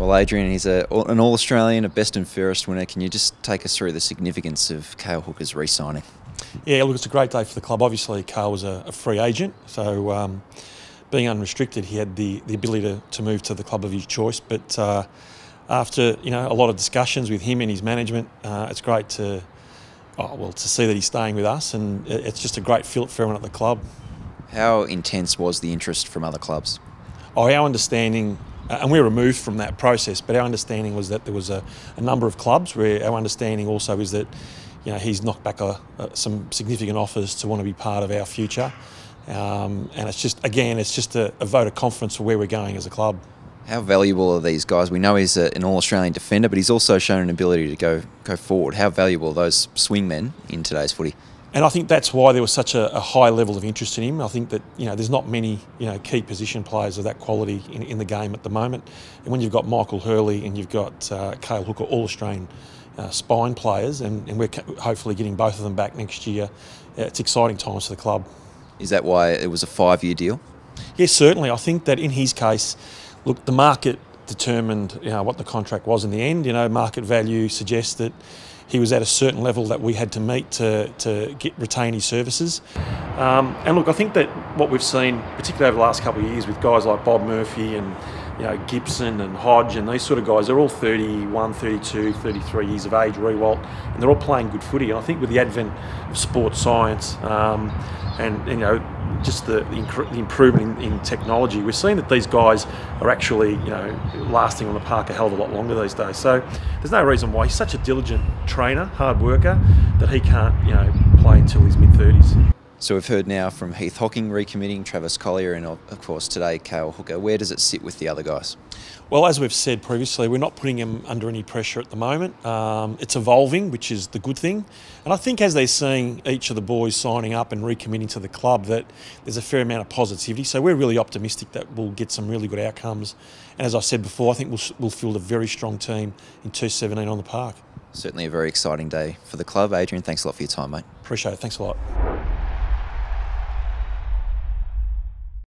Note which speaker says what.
Speaker 1: Well, Adrian, he's a, an All Australian, a best and fairest winner. Can you just take us through the significance of Cale Hooker's re signing?
Speaker 2: Yeah, look, it's a great day for the club. Obviously, Cale was a, a free agent, so um, being unrestricted, he had the, the ability to, to move to the club of his choice. But uh, after you know a lot of discussions with him and his management, uh, it's great to oh, well to see that he's staying with us, and it's just a great feel for everyone at the club.
Speaker 1: How intense was the interest from other clubs?
Speaker 2: Oh, our understanding uh, and we're removed from that process. But our understanding was that there was a, a number of clubs where our understanding also is that you know he's knocked back a, a, some significant offers to want to be part of our future. Um, and it's just again, it's just a, a, vote of confidence for where we're going as a club.
Speaker 1: How valuable are these guys? We know he's a, an All-Australian defender, but he's also shown an ability to go go forward. How valuable are those swingmen in today's footy?
Speaker 2: And I think that's why there was such a, a, high level of interest in him. I think that you know there's not many you know key position players of that quality in, in the game at the moment. And when you've got Michael Hurley and you've got uh, Cale Hooker, all Australian uh, spine players, and, and, we're hopefully getting both of them back next year, uh, it's exciting times for the club.
Speaker 1: Is that why it was a five-year deal?
Speaker 2: Yes, certainly. I think that in his case, look, the market determined you know what the contract was in the end. You know, market value suggests that he was at a certain level that we had to meet to, to get, retain his services. Um, and look, I think that what we've seen, particularly over the last couple of years, with guys like Bob Murphy and you know, Gibson and Hodge and these sort of guys, they're all 31, 32, 33 years of age, Riewoldt, and they're all playing good footy. And I think with the advent of sports science um, and, you know, just the, the, the improvement in, in, technology, we're seeing that these guys are actually, you know, lasting on the park a hell of a lot longer these days. So there's no reason why he's such a diligent trainer, hard worker, that he can't, you know, play until his mid 30s.
Speaker 1: So we've heard now from Heath Hocking recommitting, Travis Colyer, and of course today Cale Hooker. Where does it sit with the other guys?
Speaker 2: Well, as we've said previously, we're not putting them under any pressure at the moment. Um, it's evolving, which is the good thing. And I think as they're seeing each of the boys signing up and recommitting to the club, that there's a fair amount of positivity. So we're really optimistic that we'll get some really good outcomes. And as I said before, I think we'll, we'll field a very strong team in 217 on the park.
Speaker 1: Certainly a very exciting day for the club. Adrian, thanks a lot for your time, mate.
Speaker 2: Appreciate it. Thanks a lot.